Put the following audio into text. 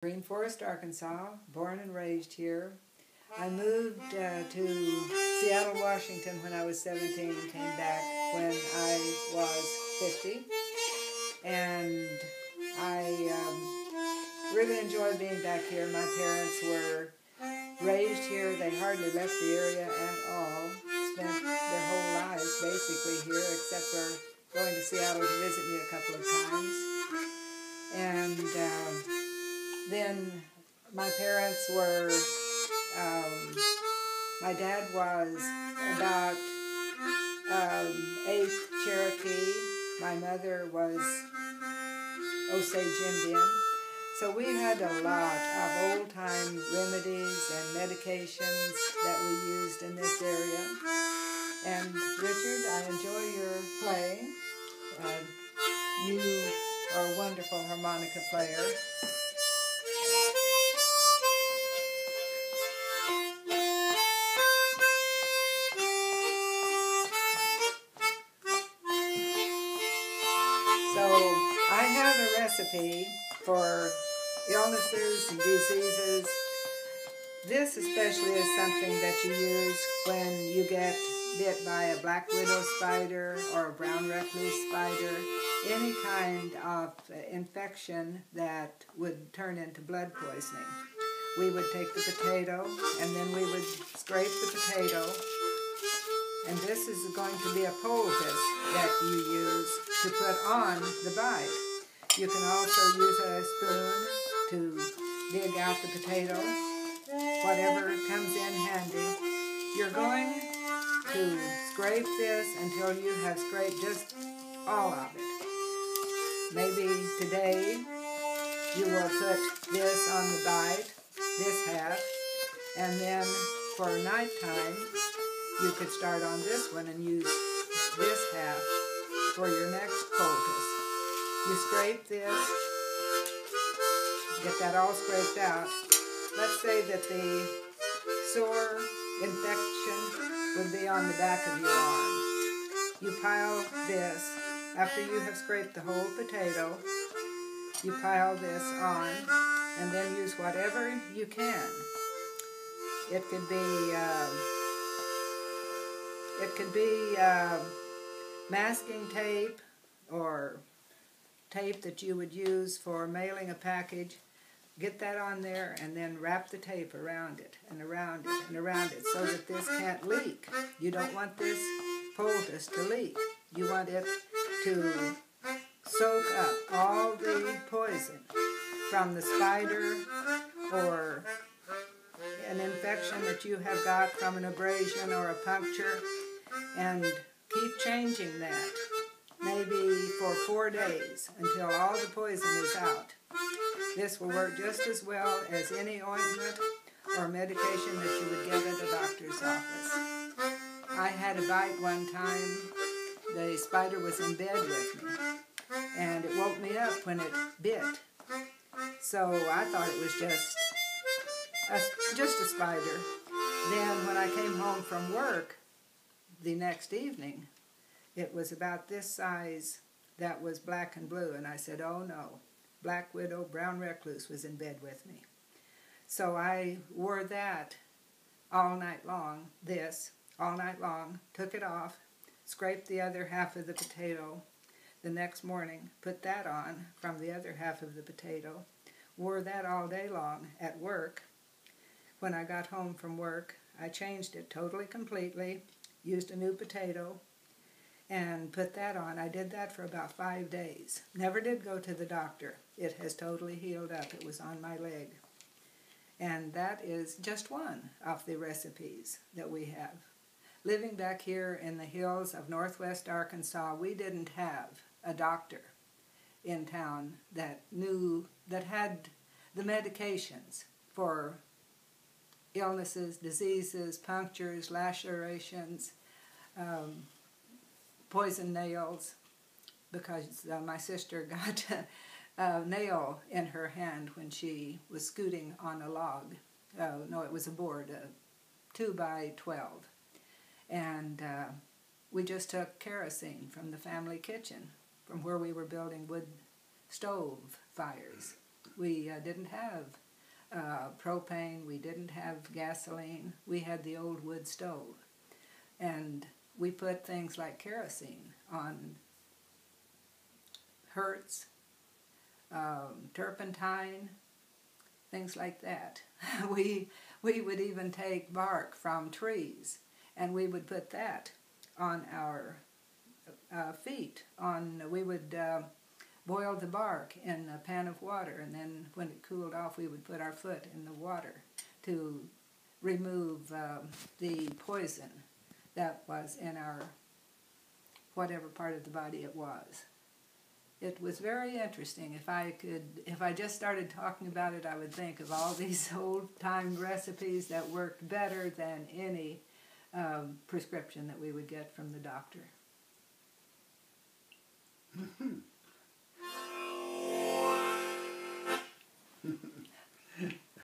Green Forest, Arkansas, born and raised here. I moved uh, to Seattle, Washington when I was 17 and came back when I was 50. And I um, really enjoy being back here. My parents were raised here. They hardly left the area at all. Spent their whole lives basically here except for going to Seattle to visit me a couple of times. And... Uh, then my parents were, um, my dad was about um, eighth Cherokee. My mother was Osage Indian. So we had a lot of old-time remedies and medications that we used in this area. And Richard, I enjoy your playing. Uh, you are a wonderful harmonica player. Have a recipe for illnesses and diseases. This especially is something that you use when you get bit by a black widow spider or a brown recluse spider, any kind of infection that would turn into blood poisoning. We would take the potato and then we would scrape the potato and this is going to be a poultice that you use to put on the bite. You can also use a spoon to dig out the potato, whatever comes in handy. You're going to scrape this until you have scraped just all of it. Maybe today you will put this on the bite, this half, and then for nighttime you could start on this one and use this half for your next poultice. You scrape this, get that all scraped out. Let's say that the sore infection would be on the back of your arm. You pile this, after you have scraped the whole potato, you pile this on and then use whatever you can. It could be uh, it could be uh, masking tape or tape that you would use for mailing a package. Get that on there and then wrap the tape around it and around it and around it so that this can't leak. You don't want this poultice to leak. You want it to soak up all the poison from the spider or an infection that you have got from an abrasion or a puncture and keep changing that, maybe for four days until all the poison is out. This will work just as well as any ointment or medication that you would get at a doctor's office. I had a bite one time. The spider was in bed with me, and it woke me up when it bit. So I thought it was just a, just a spider. Then when I came home from work, the next evening, it was about this size that was black and blue. And I said, oh no, Black Widow, Brown Recluse was in bed with me. So I wore that all night long, this, all night long, took it off, scraped the other half of the potato. The next morning, put that on from the other half of the potato, wore that all day long at work. When I got home from work, I changed it totally completely, used a new potato, and put that on. I did that for about five days. Never did go to the doctor. It has totally healed up. It was on my leg. And that is just one of the recipes that we have. Living back here in the hills of northwest Arkansas, we didn't have a doctor in town that knew, that had the medications for illnesses, diseases, punctures, lacerations, um, poison nails, because uh, my sister got a, nail in her hand when she was scooting on a log. Uh, no, it was a board, a 2 by 12. And uh, we just took kerosene from the family kitchen, from where we were building wood stove fires We uh, didn't have uh, propane, we didn't have gasoline, we had the old wood stove. And we put things like kerosene on hurts, um, turpentine, things like that. we, we would even take bark from trees and we would put that on our uh, feet. On We would uh, boil the bark in a pan of water and then when it cooled off we would put our foot in the water to remove um, the poison that was in our whatever part of the body it was it was very interesting. If I could, if I just started talking about it, I would think of all these old time recipes that worked better than any um, prescription that we would get from the doctor.